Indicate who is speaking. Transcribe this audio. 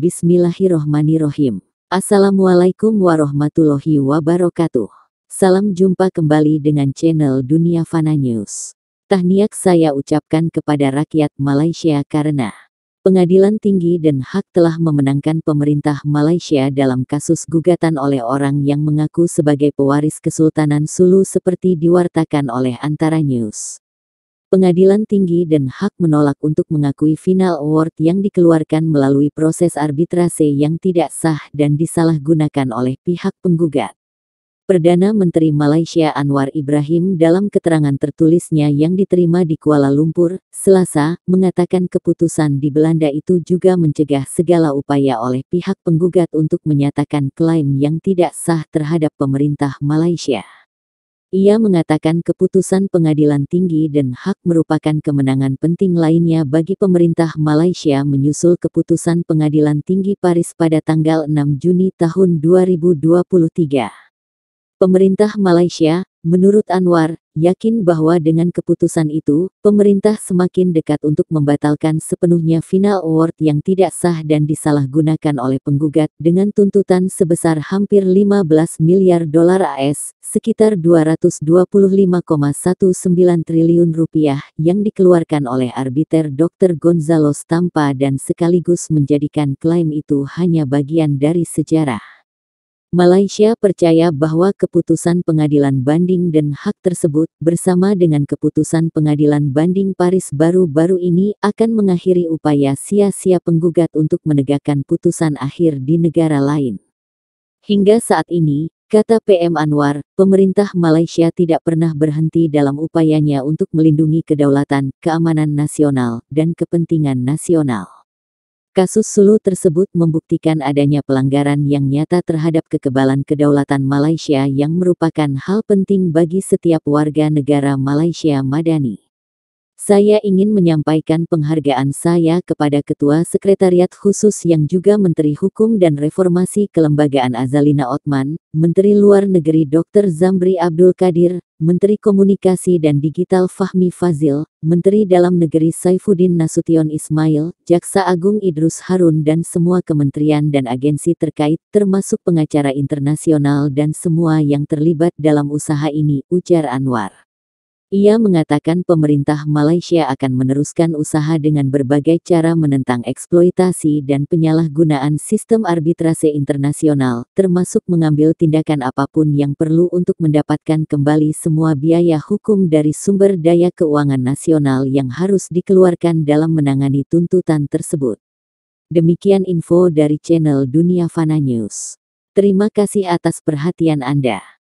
Speaker 1: Bismillahirrohmanirrohim. Assalamualaikum warahmatullahi wabarakatuh. Salam jumpa kembali dengan channel Dunia Fana News. Tahniak saya ucapkan kepada rakyat Malaysia karena Pengadilan Tinggi dan Hak telah memenangkan pemerintah Malaysia dalam kasus gugatan oleh orang yang mengaku sebagai pewaris Kesultanan Sulu seperti diwartakan oleh Antara News. Pengadilan Tinggi dan Hak menolak untuk mengakui final award yang dikeluarkan melalui proses arbitrase yang tidak sah dan disalahgunakan oleh pihak penggugat. Perdana Menteri Malaysia Anwar Ibrahim dalam keterangan tertulisnya yang diterima di Kuala Lumpur, Selasa, mengatakan keputusan di Belanda itu juga mencegah segala upaya oleh pihak penggugat untuk menyatakan klaim yang tidak sah terhadap pemerintah Malaysia. Ia mengatakan keputusan pengadilan tinggi dan hak merupakan kemenangan penting lainnya bagi pemerintah Malaysia menyusul keputusan pengadilan tinggi Paris pada tanggal 6 Juni tahun 2023. Pemerintah Malaysia, menurut Anwar, yakin bahwa dengan keputusan itu, pemerintah semakin dekat untuk membatalkan sepenuhnya final award yang tidak sah dan disalahgunakan oleh penggugat dengan tuntutan sebesar hampir 15 miliar dolar AS, sekitar 225,19 triliun rupiah yang dikeluarkan oleh arbiter Dr. Gonzalo Stampa dan sekaligus menjadikan klaim itu hanya bagian dari sejarah. Malaysia percaya bahwa keputusan pengadilan banding dan hak tersebut, bersama dengan keputusan pengadilan banding Paris baru-baru ini, akan mengakhiri upaya sia-sia penggugat untuk menegakkan putusan akhir di negara lain. Hingga saat ini, kata PM Anwar, pemerintah Malaysia tidak pernah berhenti dalam upayanya untuk melindungi kedaulatan, keamanan nasional, dan kepentingan nasional. Kasus Sulu tersebut membuktikan adanya pelanggaran yang nyata terhadap kekebalan kedaulatan Malaysia yang merupakan hal penting bagi setiap warga negara Malaysia Madani. Saya ingin menyampaikan penghargaan saya kepada Ketua Sekretariat Khusus yang juga Menteri Hukum dan Reformasi Kelembagaan Azalina Otman, Menteri Luar Negeri Dr. Zamri Abdul Kadir, Menteri Komunikasi dan Digital Fahmi Fazil, Menteri Dalam Negeri Saifuddin Nasution Ismail, Jaksa Agung Idrus Harun dan semua kementerian dan agensi terkait termasuk pengacara internasional dan semua yang terlibat dalam usaha ini, ujar Anwar. Ia mengatakan pemerintah Malaysia akan meneruskan usaha dengan berbagai cara menentang eksploitasi dan penyalahgunaan sistem arbitrase internasional, termasuk mengambil tindakan apa pun yang perlu untuk mendapatkan kembali semua biaya hukum dari sumber daya keuangan nasional yang harus dikeluarkan dalam menangani tuntutan tersebut. Demikian info dari channel Dunia Fana News. Terima kasih atas perhatian Anda.